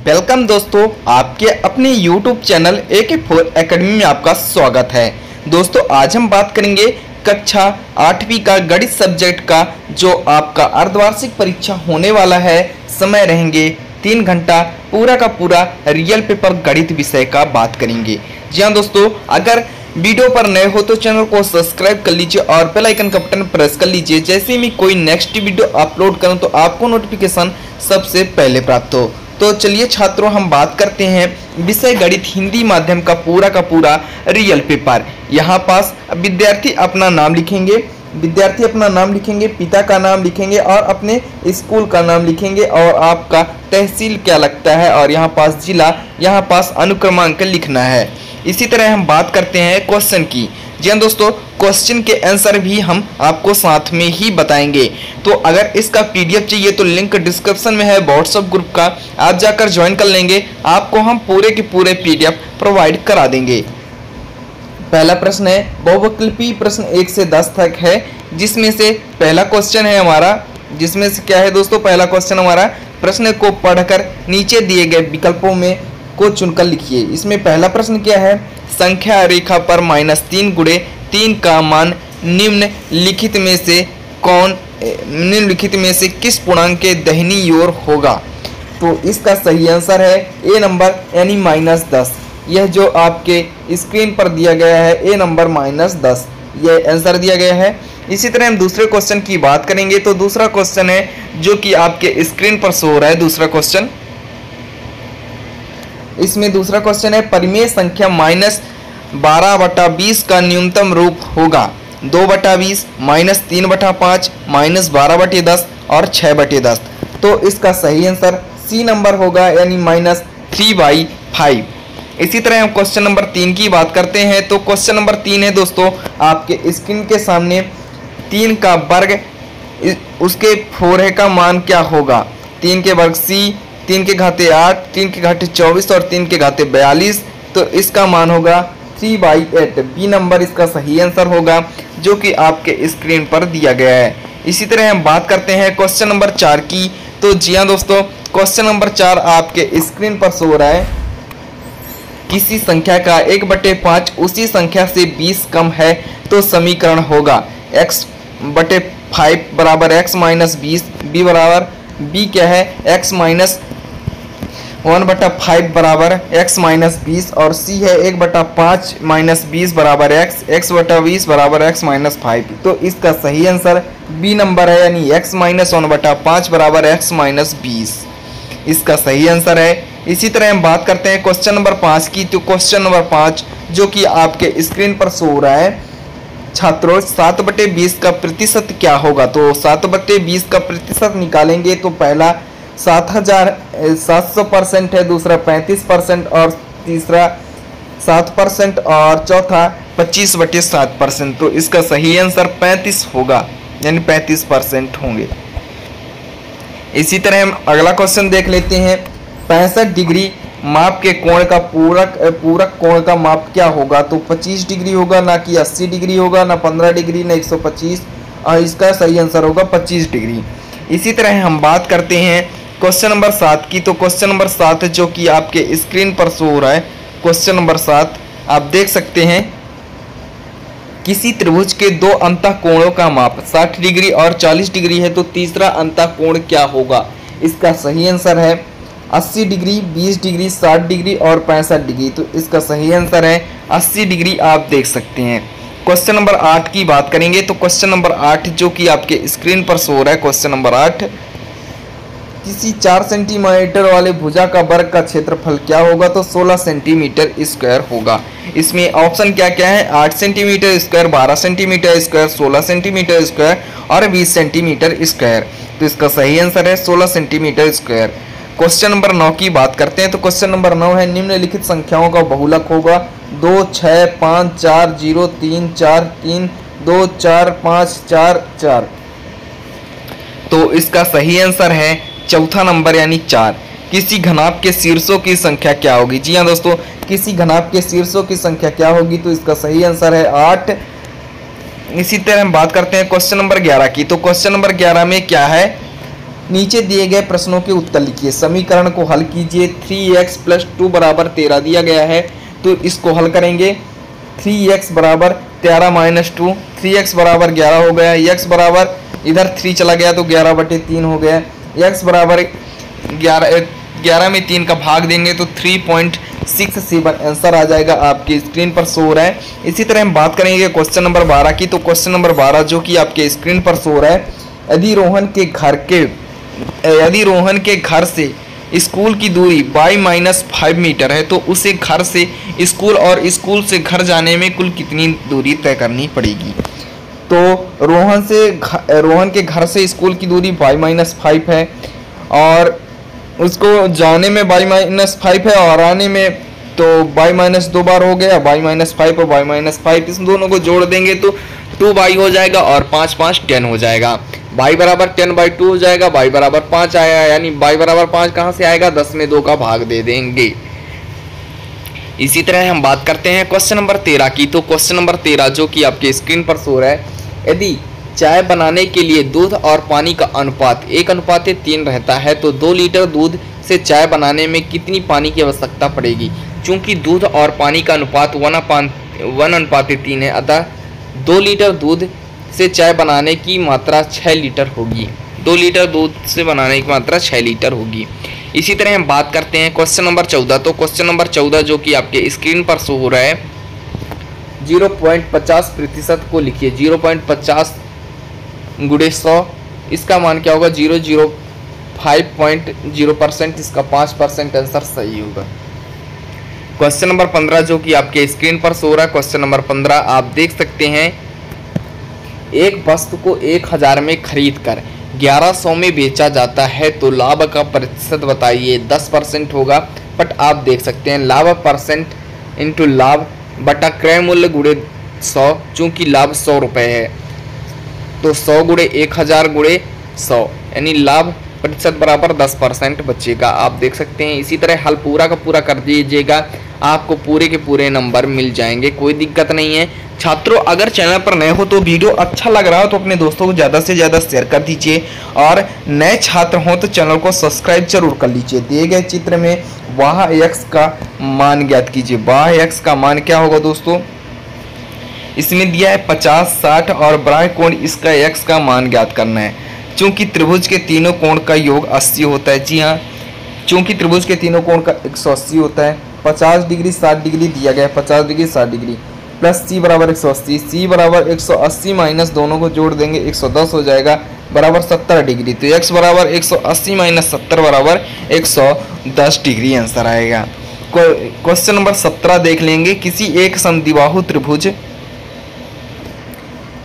Welcome दोस्तों, आपके अपने YouTube चैनल ए के फोर अकेडमी में आपका स्वागत है। दोस्तों, आज हम बात करेंगे कक्षा आठवीं का गणित सब्जेक्ट का, जो आपका अर्धवार्षिक परीक्षा होने वाला है। समय रहेंगे तीन घंटा, पूरा का पूरा रियल पेपर गणित विषय का बात करेंगे। जी हाँ दोस्तों, अगर वीडियो पर नए हो तो चैनल को सब्सक्राइब कर लीजिए और बेल आइकन का बटन प्रेस कर लीजिए। जैसे ही मैं कोई नेक्स्ट वीडियो अपलोड करूँ तो आपको नोटिफिकेशन सबसे पहले प्राप्त हो। तो चलिए छात्रों, हम बात करते हैं विषय गणित हिंदी माध्यम का पूरा का पूरा रियल पेपर यहाँ पास विद्यार्थी अपना नाम लिखेंगे। विद्यार्थी अपना नाम लिखेंगे, पिता का नाम लिखेंगे और अपने स्कूल का नाम लिखेंगे और आपका तहसील क्या लगता है और यहाँ पास जिला, यहाँ पास अनुक्रमांक लिखना है। इसी तरह हम बात करते हैं क्वेश्चन की। जी हाँ दोस्तों क्वेश्चन के आंसर भी हम आपको साथ में ही बताएँगे। तो अगर इसका पीडीएफ चाहिए तो लिंक डिस्क्रिप्शन में है व्हाट्सअप ग्रुप का। आप जाकर ज्वाइन कर लेंगे, आपको हम पूरे के पूरे पीडीएफ प्रोवाइड करा देंगे। पहला प्रश्न है, बहुविकल्पी प्रश्न एक से दस तक है, जिसमें से पहला क्वेश्चन है हमारा, जिसमें से क्या है दोस्तों, पहला क्वेश्चन हमारा, प्रश्न को पढ़कर नीचे दिए गए विकल्पों में को चुनकर लिखिए। इसमें पहला प्रश्न क्या है संख्या रेखा पर माइनस तीन गुड़े तीन का मान निम्न लिखित में से कौन निम्नलिखित में से किस पूर्णांक के दहनी ओर होगा? तो इसका सही आंसर है ए नंबर यानी माइनस दस। यह जो आपके स्क्रीन पर दिया गया है, ए नंबर माइनस दस। यह आंसर दिया गया है। इसी तरह हम दूसरे क्वेश्चन की बात करेंगे तो दूसरा क्वेश्चन है जो कि आपके स्क्रीन पर शो हो रहा है। दूसरा क्वेश्चन इसमें दूसरा क्वेश्चन है, परिमेय संख्या माइनस बारह बटा बीस का न्यूनतम रूप होगा। दो बटा बीस माइनस तीन बटा पाँच माइनस बारह बटे दस और छः बटे दस। तो इसका सही आंसर सी नंबर होगा, यानी माइनस थ्री बाई फाइव इसी तरह हम क्वेश्चन नंबर तीन की बात करते हैं। तो क्वेश्चन नंबर तीन है दोस्तों, आपके स्क्रीन के सामने तीन का वर्ग उसके फोरहे का मान क्या होगा? तीन के वर्ग सी तीन के घाते आठ, तीन के घाटे चौबीस और तीन के घाते बयालीस। तो इसका मान होगा three by eight B number इसका सही आंसर होगा, जो कि आपके स्क्रीन पर दिया गया है। इसी तरह हम बात करते हैं क्वेश्चन नंबर चार की। तो जी हाँ दोस्तों क्वेश्चन नंबर चार आपके स्क्रीन पर सो रहा है। किसी संख्या का एक बटे पाँच, उसी संख्या से बीस कम है तो समीकरण होगा। एक्स बटे फाइव बराबर एक्स माइनस बीस बी बराबर बी क्या है? एक्स माइनस वन बटा फाइव बराबर एक्स माइनस बीस और सी है एक बटा पाँच माइनस बीस बराबर एक्स एक्स बटा बीस बराबर एक्स माइनस फाइव। तो इसका सही आंसर बी नंबर है, यानी एक्स माइनस वन बटा पाँच बराबर एक्स माइनस बीस। इसका सही आंसर है। इसी तरह हम बात करते हैं क्वेश्चन नंबर पाँच की। तो क्वेश्चन नंबर पाँच, जो कि आपके स्क्रीन पर शो हो रहा है, छात्रों, सात बटे बीस का प्रतिशत क्या होगा? तो सात बटे बीस का प्रतिशत निकालेंगे तो पहला सात हज़ार सात सौ परसेंट है, दूसरा पैंतीस परसेंट और तीसरा सात परसेंट और चौथा पच्चीस बटे सात परसेंट। तो इसका सही आंसर पैंतीस होगा, यानी पैंतीस परसेंट होंगे। इसी तरह हम अगला क्वेश्चन देख लेते हैं। पैंसठ डिग्री माप के कोण का पूरक पूरक कोण का माप क्या होगा? तो 25 डिग्री होगा, ना कि 80 डिग्री होगा, ना 15 डिग्री, ना 125 और इसका सही आंसर होगा 25 डिग्री। इसी तरह हम बात करते हैं क्वेश्चन नंबर सात की तो क्वेश्चन नंबर सात जो कि आपके स्क्रीन पर शो हो रहा है। क्वेश्चन नंबर सात, आप देख सकते हैं, किसी त्रिभुज के दो अंत कोणों का माप 60 डिग्री और 40 डिग्री है तो तीसरा अंत कोण क्या होगा? इसका सही आंसर है 80 डिग्री 20 डिग्री 60 डिग्री और पैंसठ डिग्री। तो इसका सही आंसर है 80 डिग्री, आप देख सकते हैं। क्वेश्चन नंबर आठ की बात करेंगे तो क्वेश्चन नंबर आठ जो कि आपके स्क्रीन पर शो रहा है क्वेश्चन नंबर आठ। किसी चार सेंटीमीटर वाले भुजा का वर्ग का क्षेत्रफल क्या होगा? तो 16 सेंटीमीटर स्क्वायर होगा। इसमें ऑप्शन क्या क्या है? 8 centimetre square 12 centimetre square 16 centimetre square और 20 सेंटीमीटर स्क्वायर। तो इसका सही आंसर है 16 सेंटीमीटर स्क्वायर। क्वेश्चन नंबर नौ की बात करते हैं। तो क्वेश्चन नंबर नौ है, निम्नलिखित संख्याओं का बहुलक होगा। दो छः पाँच, चार, ज़ीरो, तीन, चार, तीन, दो, चार, पाँच, चार चार। तो इसका सही आंसर है चौथा नंबर यानी चार। किसी घनाभ के शीर्षों की संख्या क्या होगी? जी हाँ दोस्तों, किसी घनाभ के शीर्षों की संख्या क्या होगी? तो इसका सही आंसर है आठ। इसी तरह हम बात करते हैं क्वेश्चन नंबर ग्यारह की। तो क्वेश्चन नंबर ग्यारह में क्या है? नीचे दिए गए प्रश्नों के उत्तर लिखिए। समीकरण को हल कीजिए। थ्री एक्स प्लस टू बराबर तेरह दिया गया है। तो इसको हल करेंगे। थ्री एक्स बराबर तेरह माइनस टू। थ्री एक्स बराबर ग्यारह हो गया। एक्स बराबर इधर थ्री चला गया तो ग्यारह बटे तीन हो गया। एक्स बराबर ग्यारह ग्यारह में तीन का भाग देंगे तो three point six seven answer आ जाएगा आपकी स्क्रीन पर शो हो। रहा है इसी तरह हम बात करेंगे क्वेश्चन नंबर बारह की तो क्वेश्चन नंबर बारह जो कि आपके स्क्रीन पर शो रहा है, यदि रोहन के घर के यदि रोहन के घर से स्कूल की दूरी बाई माइनस फाइव मीटर है तो उसे घर से स्कूल और स्कूल से घर जाने में कुल कितनी दूरी तय करनी पड़ेगी? तो रोहन से रोहन के घर से स्कूल की दूरी बाई माइनस फाइव है और उसको जाने में बाई माइनस फाइव है और आने में तो बाई माइनस दो बार हो गया, बाई माइनस फाइव और बाई माइनस फाइव, इस दोनों को जोड़ देंगे तो टू बाई हो जाएगा और पाँच पाँच टेन हो जाएगा। बाई बराबर टेन बाई टू हो जाएगा, बाई बराबर पाँच आया, यानी बाई बराबर पाँच कहाँ से आएगा? दस में दो का भाग दे देंगे। इसी तरह हम बात करते हैं क्वेश्चन नंबर तेरह की। तो क्वेश्चन नंबर तेरह जो कि आपके स्क्रीन पर सो रहा है यदि चाय बनाने के लिए दूध और पानी का अनुपात एक अनुपात तीन रहता है तो दो लीटर दूध से चाय बनाने में कितनी पानी की आवश्यकता पड़ेगी? चूँकि दूध और पानी का अनुपात वन अपान, वन अनुपात तीन है, अतः दो लीटर दूध से चाय बनाने की मात्रा छः लीटर होगी। दो लीटर दूध से बनाने की मात्रा छः लीटर होगी। इसी तरह हम बात करते हैं क्वेश्चन नंबर चौदह। तो क्वेश्चन नंबर चौदह जो कि आपके स्क्रीन पर शो हो रहा है ज़ीरो पॉइंट पचास प्रतिशत को लिखिए, ज़ीरो पॉइंट पचास गुड़े सौ, इसका मान क्या होगा? Zero zero five point zero percent, इसका पाँच परसेंट आंसर सही होगा। क्वेश्चन नंबर पंद्रह, जो कि आपके स्क्रीन पर सो रहा है, क्वेश्चन नंबर पंद्रह, आप देख सकते हैं, एक वस्तु को एक हज़ार में खरीद कर ग्यारह सौ में बेचा जाता है तो लाभ का प्रतिशत बताइए, दस परसेंट होगा, बट आप देख सकते हैं, लाभ परसेंट इंटू लाभ बटा क्रय मूल्य गुड़े सौ, चूँकि लाभ सौ रुपये है। तो सौ गुड़े एक हज़ार गुड़े सौ, यानी लाभ प्रतिशत बराबर दस परसेंट बचेगा। आप देख सकते हैं, इसी तरह हल पूरा का पूरा कर दीजिएगा, आपको पूरे के पूरे नंबर मिल जाएँगे, कोई दिक्कत नहीं है। छात्रों, अगर चैनल पर नए हो तो वीडियो अच्छा लग रहा हो तो अपने दोस्तों को ज़्यादा से ज़्यादा शेयर कर दीजिए। और नए छात्र हों तो चैनल को सब्सक्राइब ज़रूर कर लीजिए। दिए गए चित्र में वाह एक्स का मान ज्ञात कीजिए। वाह एक्स का मान क्या होगा दोस्तों? इसमें दिया है पचास, साठ और ब्राह कोण, इसका एक्स का मान ज्ञात करना है। चूँकि त्रिभुज के तीनों कोण का योग अस्सी होता है। जी हाँ चूँकि त्रिभुज के तीनों कोण का एक सौ अस्सी होता है। पचास डिग्री, साठ डिग्री दिया गया है। पचास डिग्री, साठ डिग्री। प्लस सी बराबर एक सौ अस्सी, सी बराबर एक सौ अस्सी माइनस दोनों को जोड़ देंगे एक सौ दस हो जाएगा बराबर सत्तर डिग्री। तो एक्स बराबर एक सौ अस्सी माइनस सत्तर बराबर एक सौ दस डिग्री आंसर आएगा। क्वेश्चन नंबर सत्रह देख लेंगे। किसी एक समदिबाहु त्रिभुज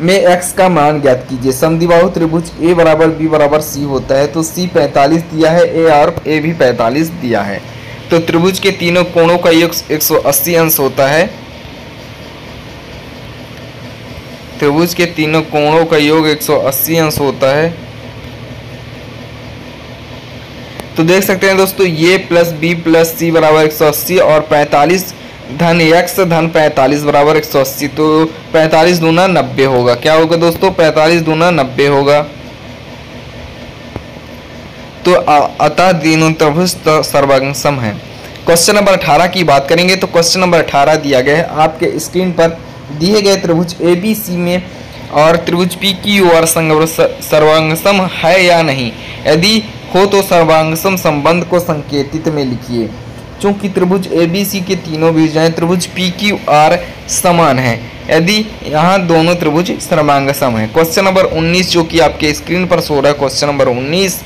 में x का मान ज्ञात कीजिए। समदिबाहु त्रिभुज a बराबर बी बराबर सी होता है तो c 45 दिया है, a और a भी 45 दिया है। तो त्रिभुज के तीनों कोणों का योग 180 अंश होता है। त्रिभुज के तीनों कोणों का योग 180 अंश होता है। तो देख सकते हैं दोस्तों, ये प्लस बी प्लस सी बराबर 180 और 45 धन एक्स धन 45 बराबर 180 तो 45 दूना नब्बे होगा। क्या होगा दोस्तों? 45 दूना नब्बे होगा। तो अतः तीनों त्रिभुज सर्वांगसम है। क्वेश्चन नंबर 18 की बात करेंगे तो क्वेश्चन नंबर 18 दिया गया है। आपके स्क्रीन पर दिए गए त्रिभुज ए बी सी में और त्रिभुज पी की ओर सर्वांगसम है या नहीं? यदि हो तो सर्वांगसम संबंध को संकेतित में लिखिए। चूँकि त्रिभुज ए बी सी के तीनों भुजाएँ त्रिभुज पी क्यू आर समान है, यदि यहाँ दोनों त्रिभुज सर्वांगसम है। क्वेश्चन नंबर 19 जो कि आपके स्क्रीन पर सो रहा है क्वेश्चन नंबर 19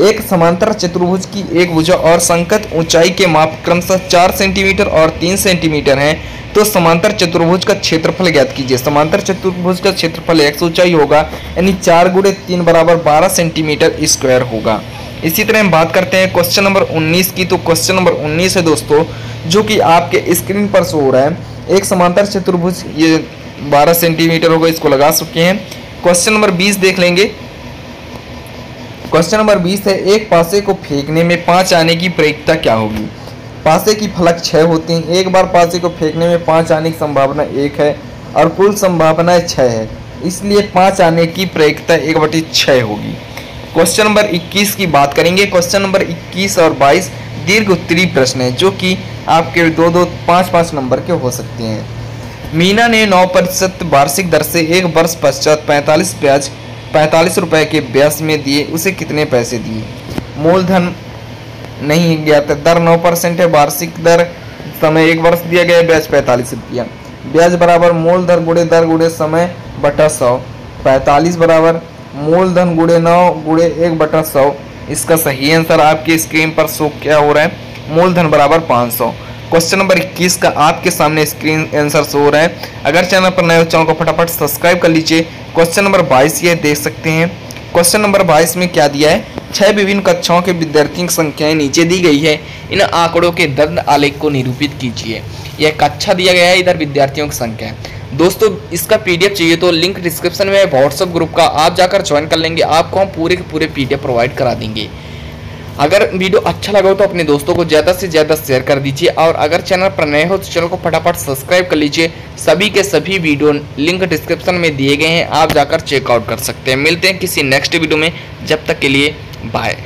एक समांतर चतुर्भुज की एक भुजा और संकट ऊंचाई के माप क्रमशः चार सेंटीमीटर और तीन सेंटीमीटर हैं। तो समांतर चतुर्भुज का क्षेत्रफल ज्ञात कीजिए। समांतर चतुर्भुज का क्षेत्रफल एक ऊंचाई होगा, यानी चार गुड़े तीन बराबर बारह सेंटीमीटर स्क्वायर होगा। इसी तरह हम बात करते हैं क्वेश्चन नंबर 19 की। तो क्वेश्चन नंबर 19 है दोस्तों, जो कि आपके स्क्रीन पर शो हो रहा है। एक समांतर चतुर्भुज, ये 12 सेंटीमीटर होगा, इसको लगा चुके हैं। क्वेश्चन नंबर 20 देख लेंगे। क्वेश्चन नंबर 20 है, एक पासे को फेंकने में पाँच आने की प्रयोगता क्या होगी? पासे की फलक छः होती हैं। एक बार पासे को फेंकने में पाँच आने की संभावना एक है और कुल संभावना छः है। इसलिए पाँच आने की प्रयोगता एक बटी छः होगी। क्वेश्चन नंबर 21 की बात करेंगे। क्वेश्चन नंबर 21 और 22 दीर्घ उत्तरी प्रश्न है, जो कि आपके दो दो पाँच पाँच नंबर के हो सकते हैं। मीना ने नौ प्रतिशत वार्षिक दर से एक वर्ष पश्चात पैंतालीस ब्याज पैंतालीस रुपए के ब्याज में दिए। उसे कितने पैसे दिए? मूलधन नहीं ज्ञात दर नौ परसेंट है, वार्षिक दर समय एक वर्ष दिया गया ब्याज पैंतालीस रुपया। ब्याज बराबर मूल दर गुड़े दर गुड़े समय बटा सौ। पैंतालीस बराबर मूलधन गुड़े नौ गुड़े एक बटा सौ। इसका सही आंसर आपकी स्क्रीन पर शो क्या हो रहा है? मूलधन बराबर 500 क्वेश्चन नंबर 21 का आपके सामने स्क्रीन आंसर शो हो रहा है। अगर चैनल पर नए हो चैनल को फटाफट सब्सक्राइब कर लीजिए। क्वेश्चन नंबर 22 ये देख सकते हैं। क्वेश्चन नंबर 22 में क्या दिया है? छह विभिन्न कक्षाओं के विद्यार्थियों की संख्याएँ नीचे दी गई है। इन आंकड़ों के दर्द आलेख को निरूपित कीजिए। यह कक्षा दिया गया है, इधर विद्यार्थियों की संख्या। है दोस्तों, इसका पीडीएफ चाहिए तो लिंक डिस्क्रिप्शन में व्हाट्सएप ग्रुप का आप जाकर ज्वाइन कर लेंगे। आपको हम पूरे के पूरे पीडीएफ प्रोवाइड करा देंगे। अगर वीडियो अच्छा लगा हो तो अपने दोस्तों को ज़्यादा से ज़्यादा शेयर कर दीजिए और अगर चैनल पर नए हो तो चैनल को फटाफट सब्सक्राइब कर लीजिए। सभी के सभी वीडियो लिंक डिस्क्रिप्शन में दिए गए हैं, आप जाकर चेकआउट कर सकते हैं। मिलते हैं किसी नेक्स्ट वीडियो में, जब तक के लिए बाय